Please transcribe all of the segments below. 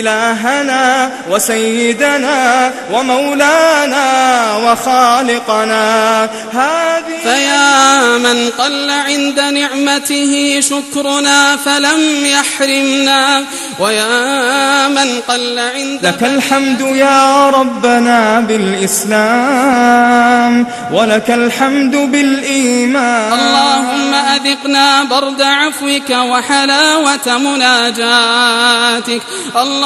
إلهنا وسيدنا ومولانا وخالقنا. هذه فيا من قل عند نعمته شكرنا فلم يحرمنا. ويا من قل عند لك الحمد يا ربنا بالإسلام ولك الحمد بالإيمان. اللهم أذقنا برد عفوك وحلاوة مناجاتك. اللهم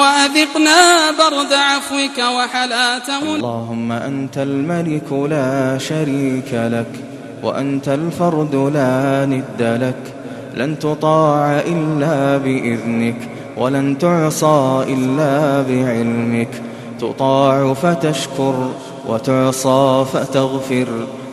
وأذقنا برد عفوك مناجاتك اللهم أنت الملك لا شريك لك وأنت الفرد لا ند لك. لن تطاع إلا بإذنك ولن تعصى إلا بعلمك. تطاع فتشكر وتعصى فتغفر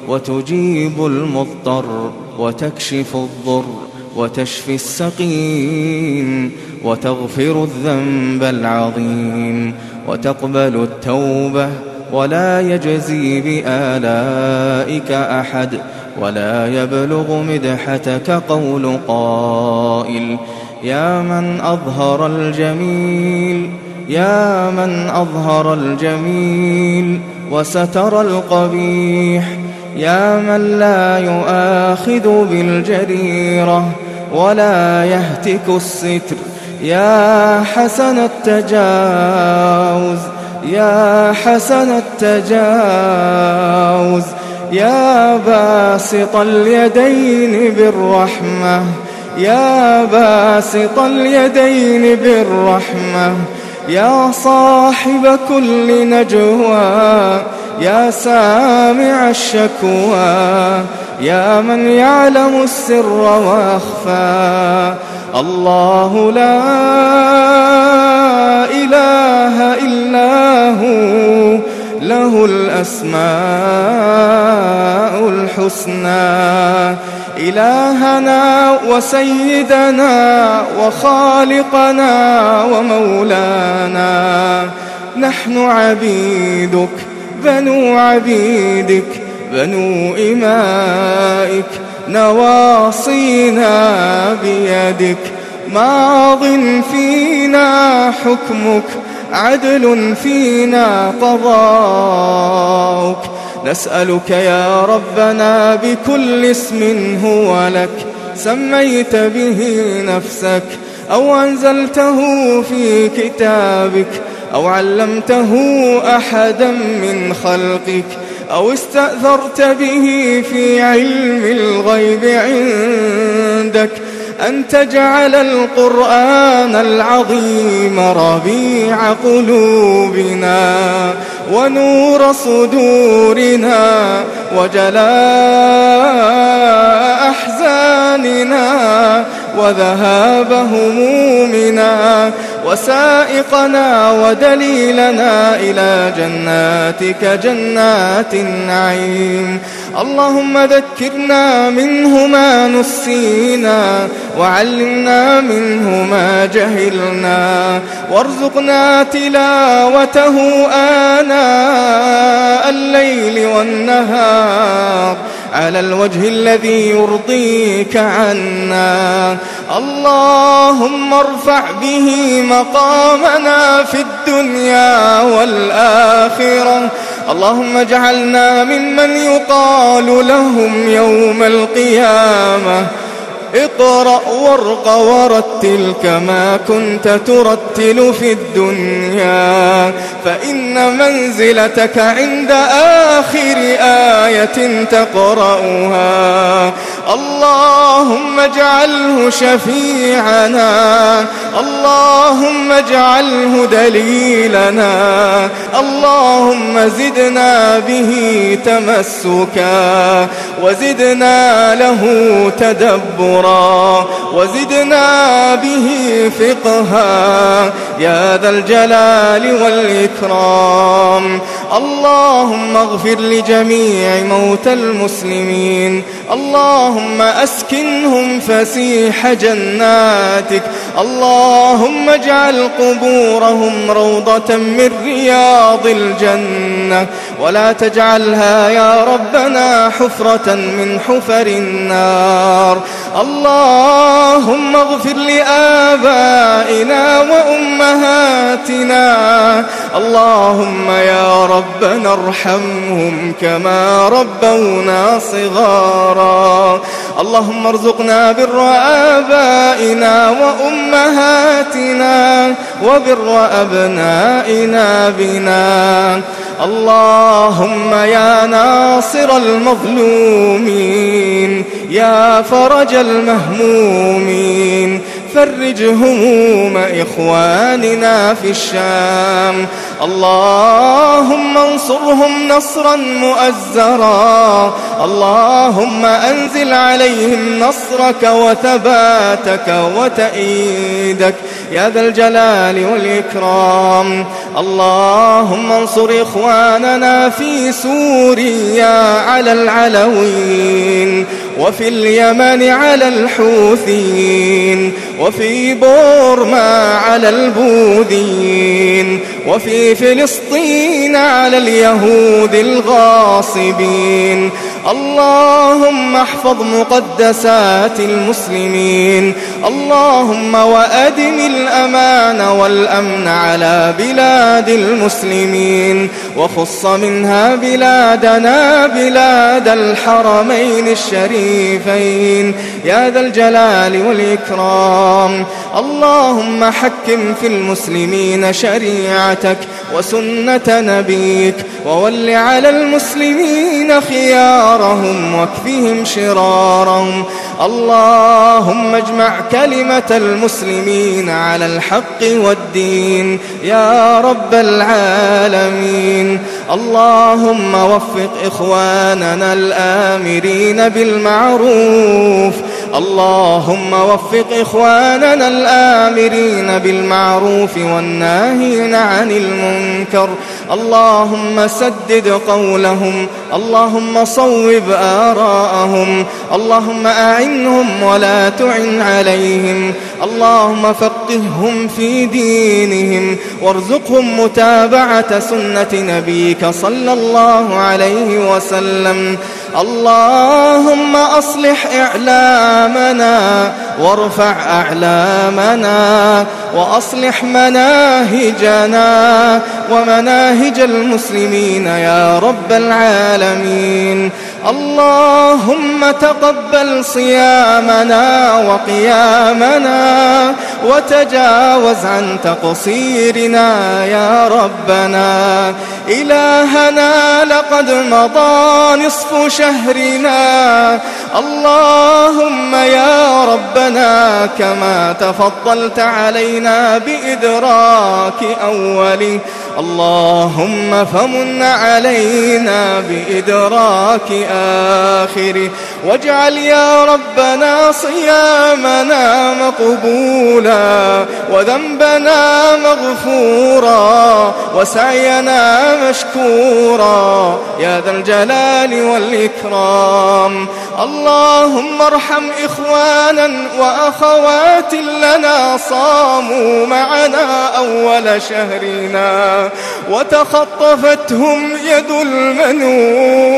وتجيب المضطر وتكشف الضر. وتشفي السقيم وتغفر الذنب العظيم وتقبل التوبة ولا يجزي بآلائك أحد ولا يبلغ مدحتك قول قائل يا من أظهر الجميل يا من أظهر الجميل وستر القبيح يا من لا يؤاخذ بالجريرة ولا يهتك الستر. يا حسن التجاوز يا حسن التجاوز يا باسط اليدين بالرحمة يا باسط اليدين بالرحمة يا صاحب كل نجوى يا سامع الشكوى يا من يعلم السر وأخفى. الله لا إله إلا هو له الأسماء الحسنى. إلهنا وسيدنا وخالقنا ومولانا. نحن عبيدك بنو عبيدك. بنو إمائك نواصينا بيدك. ماض فينا حكمك عدل فينا قضاؤك. نسألك يا ربنا بكل اسم هو لك. سميت به نفسك أو أنزلته في كتابك أو علمته أحدا من خلقك. أو استأثرت به في علم الغيب عندك أن تجعل القرآن العظيم ربيع قلوبنا ونور صدورنا وجلاء أحزاننا وذهاب همومنا وسائقنا ودليلنا إلى جناتك جنات النعيم. اللهم ذكرنا منه ما نسينا وعلمنا منه ما جهلنا. وارزقنا تلاوته آناء الليل والنهار. على الوجه الذي يرضيك عنا. اللهم ارفع به مقامنا في الدنيا والآخرة. اللهم اجعلنا ممن يقال لهم يوم القيامة. اقرأ وارق ورتل كما كنت ترتل في الدنيا. فإن منزلتك عند آخر آية تقرأها. اللهم اجعله شفيعنا. اللهم اجعله دليلنا. اللهم زدنا به تمسكا. وزدنا له تدبرا. وزدنا به فقها يا ذا الجلال والإكرام. اللهم اغفر لجميع موتى المسلمين. اللهم أسكنهم فسيح جناتك. اللهم اجعل قبورهم روضة من رياض الجنة. ولا تجعلها يا ربنا حفرة من حفر النار. اللهم اغفر لآبائنا وأمهاتنا. أمهاتنا اللهم يا ربنا ارحمهم كما ربونا صغارا. اللهم ارزقنا بر آبائنا وأمهاتنا وبر أبنائنا بنا. اللهم يا ناصر المظلومين يا فرج المهمومين فرج هموم إخواننا في الشام اللهم انصرهم نصرا مؤزرا اللهم أنزل عليهم نصرك وثباتك وتأييدك يا ذا الجلال والإكرام اللهم انصر إخواننا في سوريا على العلوين وفي اليمن على الحوثيين وفي بورما على البوذيين. وفي فلسطين على اليهود الغاصبين. اللهم احفظ مقدسات المسلمين. اللهم وأدم الأمان والأمن على بلاد المسلمين. وخص منها بلادنا بلاد الحرمين الشريفين. يا ذا الجلال والإكرام. اللهم حكم في المسلمين شريعتك وسنة نبيك وول على المسلمين خيارهم واكفهم شرارهم. اللهم اجمع كلمة المسلمين على الحق والدين يا رب العالمين. اللهم وفق إخواننا الآمرين بالمعروف اللهم وفق إخواننا الآمرين بالمعروف والناهين عن المنكر. اللهم سدد قولهم. اللهم صوب آراءهم. اللهم أعنهم ولا تعن عليهم. اللهم فقههم في دينهم. وارزقهم متابعة سنة نبيك صلى الله عليه وسلم. اللهم أصلح إعلامنا وارفع أعلامنا وأصلح مناهجنا ومناهج المسلمين يا رب العالمين اللهم تقبل صيامنا وقيامنا وتجاوز عن تقصيرنا يا ربنا. إلهنا لقد مضى نصف شهرنا. اللهم يا ربنا كما تفضلت علينا بإدراك أوله. اللهم فمن علينا بإدراك آخره. واجعل يا ربنا صيامنا مقبولا وذنبنا مغفورا وسعينا مشكورا. يا ذا الجلال والإكرام اللهم ارحم إخوانا وأخوات لنا صاموا معنا أول شهرنا وتخطفتهم يد المنون.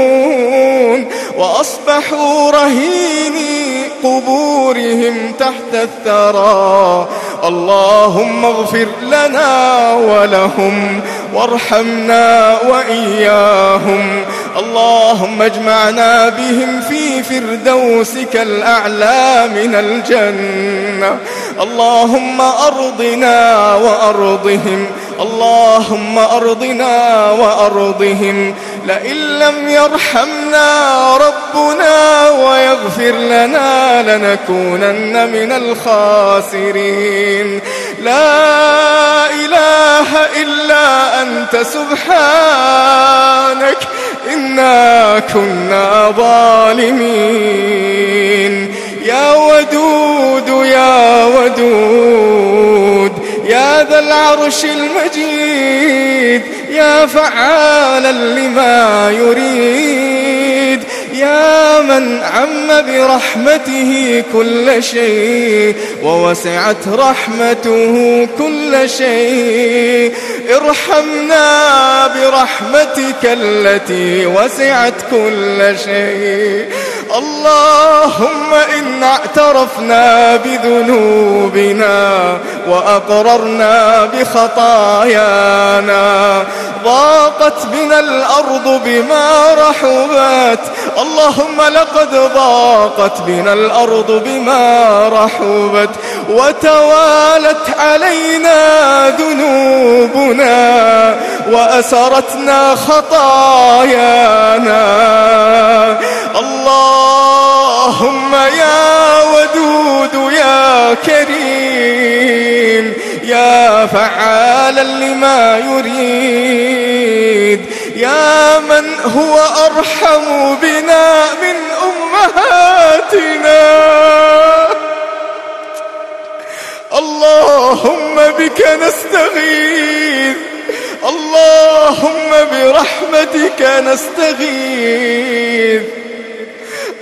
وأصبحوا رهيني قبورهم تحت الثرى. اللهم اغفر لنا ولهم وارحمنا وإياهم. اللهم اجمعنا بهم في فردوسك الأعلى من الجنة. اللهم أرضنا وأرضهم. اللهم أرضنا وأرضهم. لئن لم يرحمنا ربنا ويغفر لنا لنكونن من الخاسرين. لا إله إلا أنت سبحانك إنا كنا ظالمين. يا ودود يا ودود يا ذا العرش المجيد يا فعالا لما يريد يا من عم برحمته كل شيء ووسعت رحمته كل شيء. ارحمنا برحمتك التي وسعت كل شيء. اللهم إنا اعترفنا بذنوبنا وأقررنا بخطايانا ضاقت بنا الأرض بما رحبت اللهم لقد ضاقت بنا الأرض بما رحبت وتوالت علينا ذنوبنا وأسرتنا خطايانا. يريد. يا من هو أرحم بنا من أمهاتنا. اللهم بك نستغيث. اللهم برحمتك نستغيث.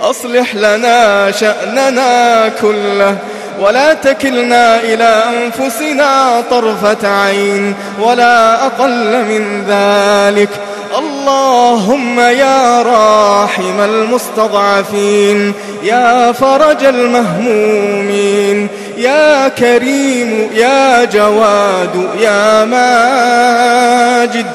أصلح لنا شأننا كله. ولا تكلنا إلى أنفسنا طرفة عين ولا أقل من ذلك. اللهم يا راحم المستضعفين يا فرج المهمومين يا كريم يا جواد يا ماجد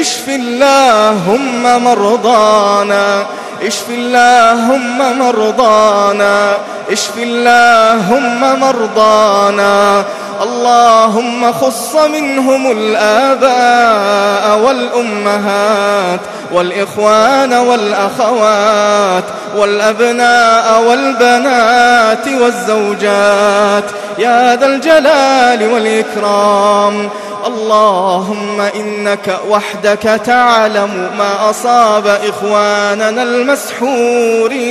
اشف اللهم مرضانا. اشف اللهم مرضانا اشف اللهم مرضانا. اللهم خص منهم الآباء والأمهات والإخوان والأخوات والأبناء والبنات والزوجات. يا ذا الجلال والإكرام اللهم إنك وحدك تعلم ما أصاب إخواننا المسحورين.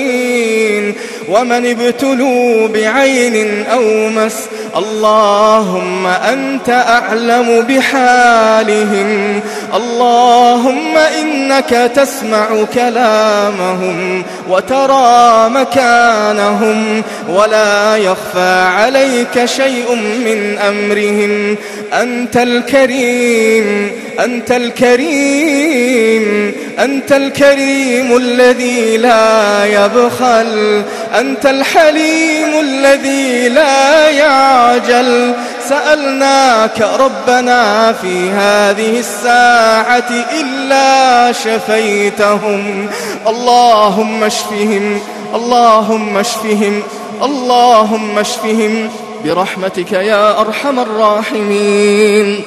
ومن ابتلوا بعين أو مس اللهم أنت أعلم بحالهم اللهم إنك تسمع كلامهم وترى مكانهم ولا يخفى عليك شيء من أمرهم أنت الكريم أنت الكريم أنت الكريم الذي لا يبخل أنت الحليم الذي لا يعجل. سألناك ربنا في هذه الساعة إلا شفيتهم. اللهم اشفهم اللهم اشفهم اللهم اشفهم. برحمتك يا أرحم الراحمين.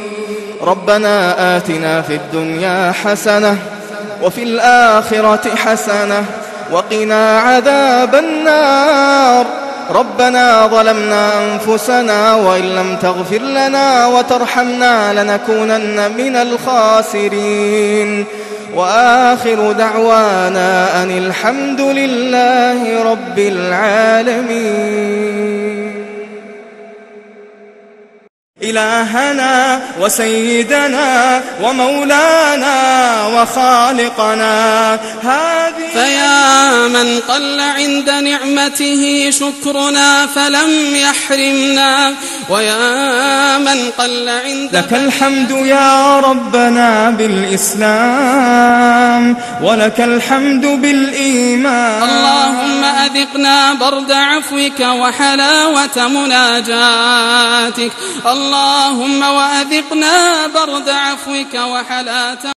ربنا آتنا في الدنيا حسنة وفي الآخرة حسنة وقنا عذاب النار. ربنا ظلمنا أنفسنا وإن لم تغفر لنا وترحمنا لنكونن من الخاسرين. وآخر دعوانا أن الحمد لله رب العالمين. إلهنا وسيدنا ومولانا وخالقنا. هذه فيا من قل عند نعمته شكرنا فلم يحرمنا. ويا من قل عند لك الحمد يا ربنا بالإسلام ولك الحمد بالإيمان. اللهم أذقنا برد عفوك وحلاوة مناجاتك. اللهم وأذقنا برد عفوك وحلاوة